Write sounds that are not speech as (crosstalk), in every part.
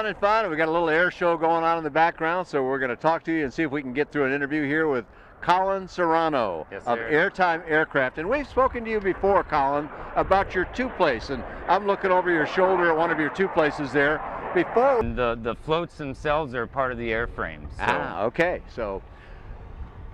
fun and fun. We got a little air show going on in the background, so we're going to talk to you and see if we can get through an interview here with Colin Serrano Yes, of. Airtime Aircraft. And we've spoken to you before, Colin, about your two place. And I'm looking over your shoulder at one of your two places there. Before. And the, the floats themselves are part of the airframe. So Ah, okay. So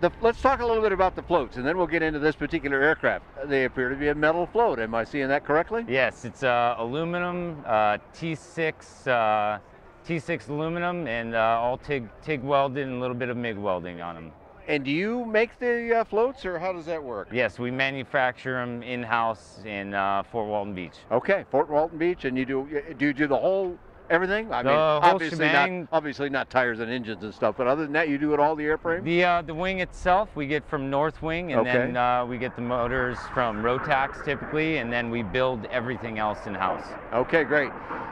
the, let's talk a little bit about the floats, and then we'll get into this particular aircraft. They appear to be a metal float. Am I seeing that correctly? yes, it's uh, aluminum, uh, T6, uh, T6 aluminum, and uh, all TIG, TIG welded and a little bit of MIG welding on them. And do you make the uh, floats, or how does that work? Yes, we manufacture them in-house in uh, Fort Walton Beach. Okay, Fort Walton Beach, and you do do you do the whole everything? I The mean, obviously shebang. not obviously not tires and engines and stuff, but other than that, you do it all the airframe. The uh, the wing itself we get from North Wing, and Okay. then uh, we get the motors from Rotax typically, and then we build everything else in-house. Okay, great.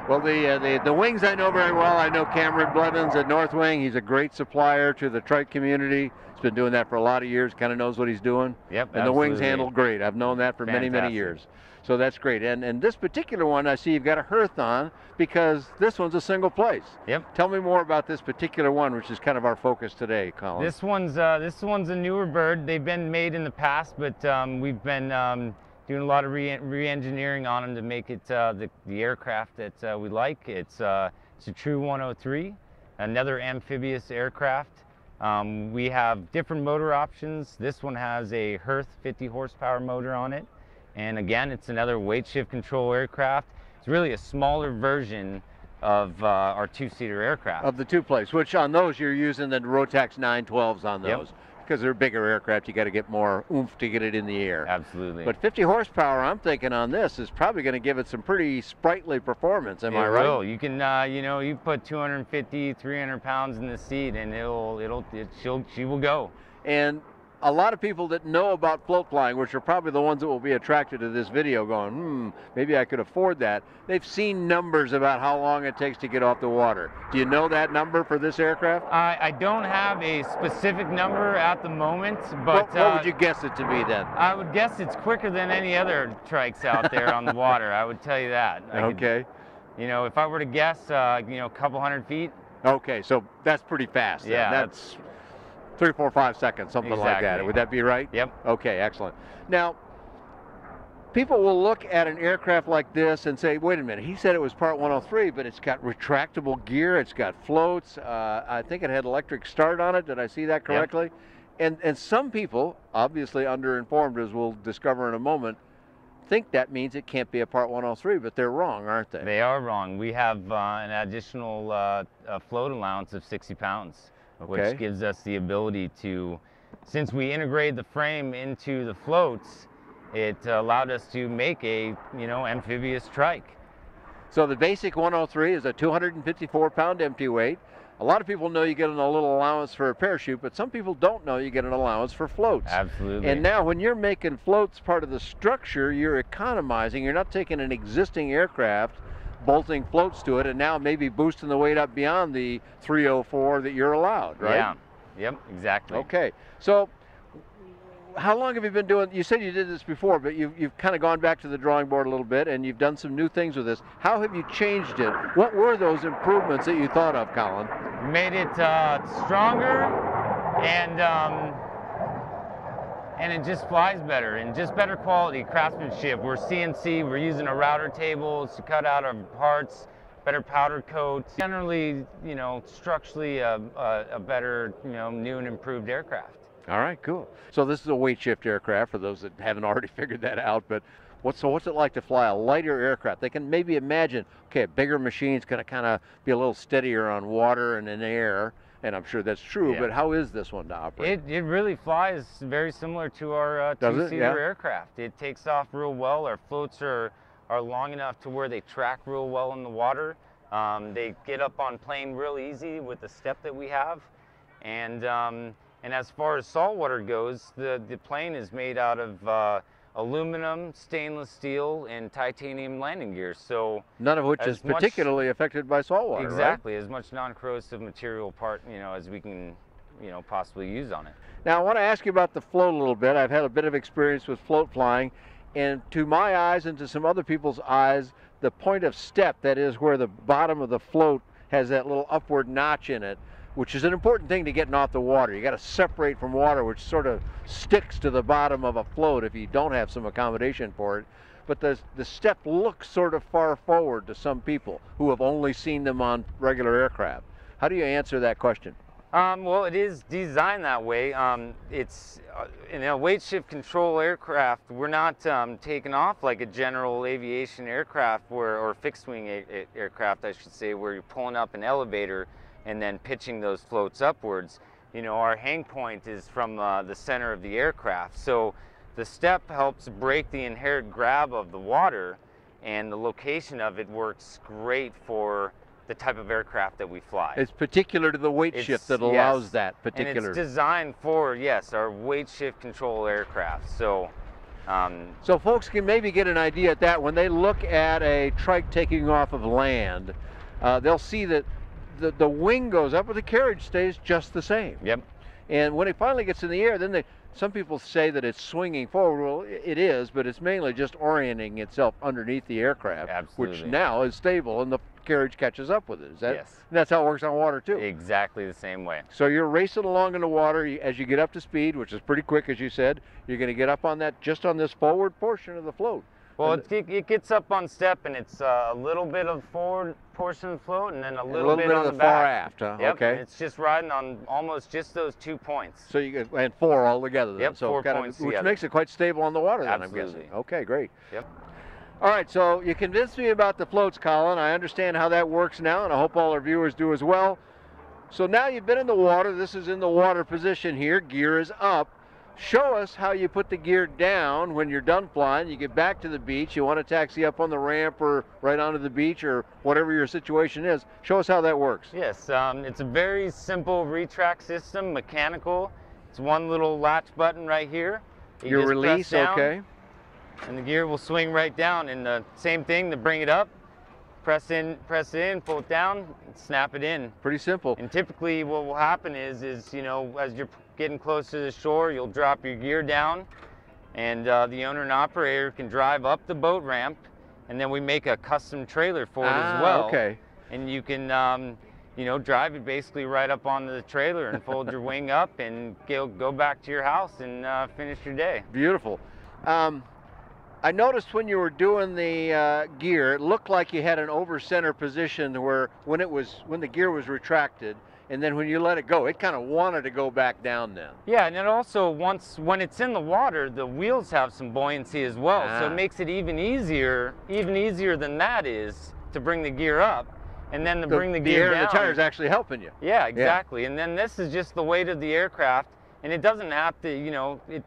Well, the, uh, the the wings I know very well. I know Cameron Blevins at North Wing. He's a great supplier to the trike community. He's been doing that for a lot of years. Kind of knows what he's doing. Yep, And the wings absolutely. handle great. I've known that for many, many years. So that's great. And and this particular one, I see you've got a Hirth on because this one's a single place. Yep. Tell me more about this particular one, which is kind of our focus today, Colin. This one's uh, this one's a newer bird. They've been made in the past, but um, we've been um, doing a lot of re- re-engineering on them to make it uh, the, the aircraft that uh, we like. It's uh, it's a True 103, another amphibious aircraft. Um, we have different motor options. This one has a Hirth 50 horsepower motor on it, and again, it's another weight shift control aircraft. It's really a smaller version of uh, our two-seater aircraft. of the two place, which on those you're using the Rotax 912s on Yep. those because they're bigger aircraft. You got to get more oomph to get it in the air. Absolutely. But 50 horsepower, I'm thinking on this is probably going to give it some pretty sprightly performance. Am it I right? Will. You can, uh, you know, you put 250, 300 pounds in the seat, and it'll, it'll, it, she'll, she will go. And a lot of people that know about float flying, which are probably the ones that will be attracted to this video, going, hmm, maybe I could afford that. They've seen numbers about how long it takes to get off the water. Do you know that number for this aircraft? I, I don't have a specific number at the moment, but what uh, would you guess it to be then? I would guess it's quicker than any other trikes out there on the (laughs) water. I would tell you that. I could- Okay. you know, if I were to guess, uh, you know, a couple hundred feet. Okay, so that's pretty fast. then. Yeah, that's three, four, five seconds, something like that. Would that be right? Yep. Okay, excellent. Now, people will look at an aircraft like this and say, wait a minute, he said it was Part 103, but it's got retractable gear, it's got floats. Uh, I think it had electric start on it. Did I see that correctly? Yep. And, and some people, obviously underinformed, as we'll discover in a moment, think that means it can't be a Part 103, but they're wrong, aren't they? They are wrong. We have uh, an additional uh, uh, float allowance of 60 pounds, Okay. which gives us the ability to, since we integrated the frame into the floats, it allowed us to make a, you know, amphibious trike. So the basic 103 is a 254 pound empty weight. A lot of people know you get a little allowance for a parachute, but some people don't know you get an allowance for floats. Absolutely. And now, when you're making floats part of the structure, you're economizing. You're not taking an existing aircraft, bolting floats to it, and now maybe boosting the weight up beyond the 304 that you're allowed, right? Yeah. Yep. Exactly. Okay. So, how long have you been doing? You said you did this before, but you've, you've kind of gone back to the drawing board a little bit, and you've done some new things with this. How have you changed it? What were those improvements that you thought of, Colin? made it uh, stronger and um, and it just flies better and just better quality craftsmanship. We're CNC. We're using a router table to cut out our parts. Better powder coat. Generally, you know, structurally a, a, a better, you know, new and improved aircraft. All right, cool. So this is a weight shift aircraft for those that haven't (laughs) already figured that out. But what's so what's it like to fly a lighter aircraft? They can maybe imagine, okay, a bigger machine's going to kind of be a little steadier on water and in air, and I'm sure that's true. Yeah. But how is this one to operate? It, it really flies very similar to our uh, two-seater Yeah. aircraft. It takes off real well. Our floats are, are long enough to where they track real well in the water. Um, they get up on plane real easy with the step that we have. And, um, and as far as saltwater goes, the, the plane is made out of uh, aluminum, stainless steel, and titanium landing gear. So None of which is much- particularly affected by salt water, right? exactly as much non-corrosive material part, you know, as we can, you know, possibly use on it. Now, I want to ask you about the float a little bit. I've had a bit of experience with float flying, and to my eyes and to some other people's eyes, the point of step, that is where the bottom of the float has that little upward notch in it, which is an important thing to getting off the water. You got to separate from water, which sort of sticks to the bottom of a float if you don't have some accommodation for it. But the, the step looks sort of far forward to some people who have only seen them on regular aircraft. How do you answer that question? Um, well, it is designed that way. Um, it's uh, in a weight shift control aircraft. We're not um, taking off like a general aviation aircraft, where, or fixed wing aircraft, I should say, where you're pulling up an elevator and then pitching those floats upwards. You know, our hang point is from uh, the center of the aircraft, so the step helps break the inherent grab of the water, and the location of it works great for the type of aircraft that we fly. It's particular to the weight It's- shift that allows yes. that and particular. it's designed for yes, our weight shift control aircraft. So, um, So folks can maybe get an idea at that when they look at a trike taking off of land, uh, they'll see that the, the wing goes up, but the carriage stays just the same. yep, And when it finally gets in the air, then they, some people say that it's swinging forward. Well, it is, but it's mainly just orienting itself underneath the aircraft, which now is stable, and the carriage catches up with it. Is that? Yes. That's how it works on water too. exactly the same way. So you're racing along in the water as you get up to speed, which is pretty quick, as you said. You're going to get up on that just on this forward portion of the float. Well, it, it gets up on step, and it's uh, a little bit of forward portion of float, and then a a little, bit, on of the, the far back. aft. Huh? Yep, Okay. It's just riding on almost just those two points. So you get and four altogether. Then. Yep, so four points of, which together. makes it quite stable on the water. Then I'm guessing. Okay, great. Yep. All right, so you convinced me about the floats, Colin. I understand how that works now, and I hope all our viewers do as well. So now you've been in the water. This is in the water position here. Gear is up. Show us how you put the gear down when you're done flying. You get back to the beach. You want to taxi up on the ramp or right onto the beach or whatever your situation is. Show us how that works. Yes, um, it's a very simple retract system, mechanical. It's one little latch button right here. You your release, down, okay? And the gear will swing right down. And the same thing to bring it up, press in, press it in, pull it down, snap it in. Pretty simple. And typically, what will happen is, is you know, as you're getting close to the shore, you'll drop your gear down, and uh, the owner and operator can drive up the boat ramp, and then we make a custom trailer for it ah, as well. Okay. And you can, um, you know, drive it basically right up onto the trailer and fold your (laughs) wing up and go go back to your house and uh, finish your day. Beautiful. Um, I noticed when you were doing the uh, gear, it looked like you had an over center position where when it was when the gear was retracted, and then when you let it go, it kind of wanted to go back down. Then. Yeah, and it also once when it's in the water, the wheels have some buoyancy as well, so Ah. it makes it even easier, even easier than that is to bring the gear up, and then to bring the, gear air down. the tires actually helping you. Yeah, exactly. And then this is just the weight of the aircraft, and it doesn't have to, you know, it.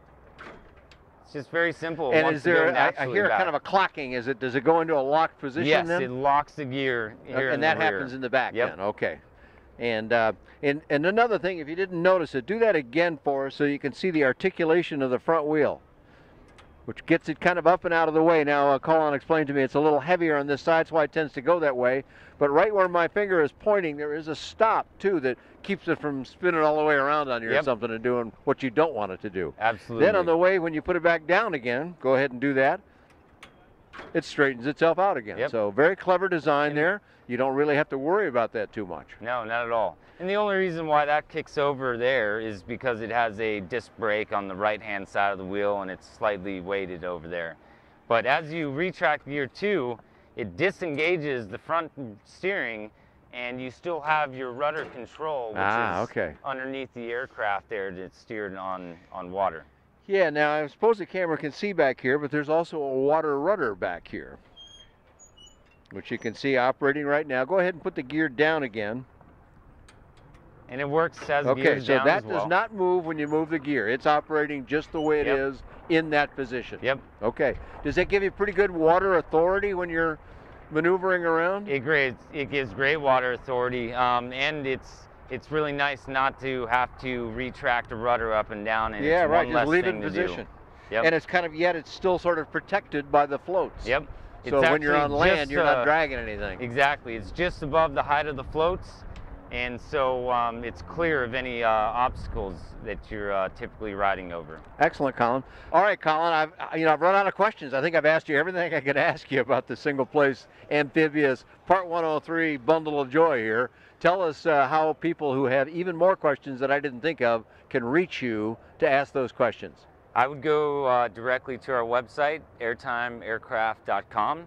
It's just very simple. It and is there? I, I hear back. kind of a clocking. Is it? Does it go into a locked position Yes, then? it locks the gear here in and the that rear. happens in the back Yep. then. Okay. And, uh, and and another thing, if you didn't notice it, do that again for us so you can see the articulation of the front wheel, which gets it kind of up and out of the way. Now, uh, Colin explained to me it's a little heavier on this side, that's why it tends to go that way. But right where my finger is pointing, there is a stop too that keeps it from spinning all the way around on you or something and doing what you don't want it to do. Absolutely. Then on the way, when you put it back down again, go ahead and do that. It straightens itself out again. Yep. So very clever design there. You don't really have to worry about that too much. No, not at all. And the only reason why that kicks over there is because it has a disc brake on the right hand side of the wheel and it's slightly weighted over there. But as you retract gear two, it disengages the front steering and you still have your rudder control, which Ah, is okay. underneath the aircraft there that's steered on, on water. Yeah, now I suppose the camera can see back here, but there's also a water rudder back here, which you can see operating right now. Go ahead and put the gear down again. And it works as Okay, so down that well. does not move when you move the gear. It's operating just the way it Yep. is in that position. Yep. Okay. Does that give you pretty good water authority when you're maneuvering around? It great. It gives great water authority, um, and it's it's really nice not to have to retract a rudder up and down. And yeah, it's right. Just leave it in position. Yep. And it's kind of yet it's still sort of protected by the floats. Yep. So when you're on land, just, you're uh, not dragging anything. Exactly. It's just above the height of the floats, and so um, it's clear of any uh, obstacles that you're uh, typically riding over. Excellent, Colin. All right, Colin. I've you know I've run out of questions. I think I've asked you everything (laughs) I could ask you about the single place amphibious Part 103 bundle of joy here. Tell us uh, how people who have even more questions that I didn't think of can reach you to ask those questions. I would go uh, directly to our website, airtimeaircraft.com,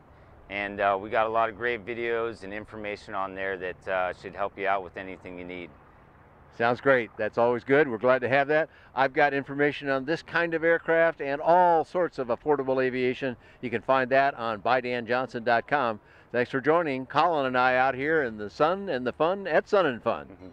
and uh, we got a lot of great videos and information on there that uh, should help you out with anything you need. Sounds great. That's always good. We're glad to have that. I've got information on this kind of aircraft and all sorts of affordable aviation. You can find that on bydanjohnson.com. Thanks for joining Colin and I out here in the sun and the fun at Sun and Fun. Mhm. (laughs)